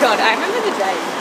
Oh god, I remember the day.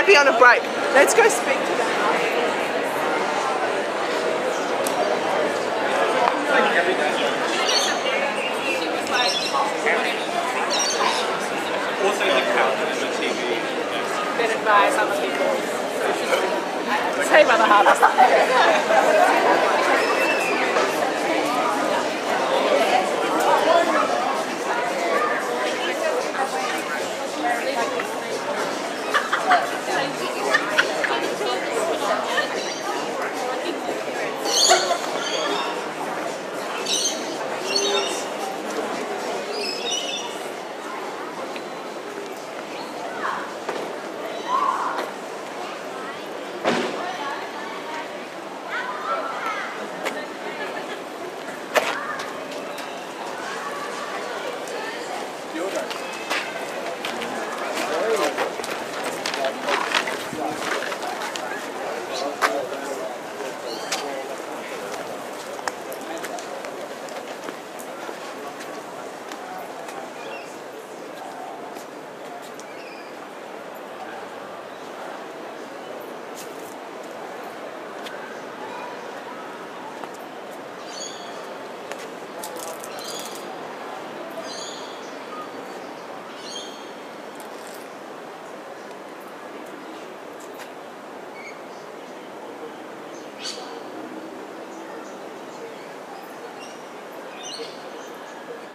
Might be on a break. Let's go speak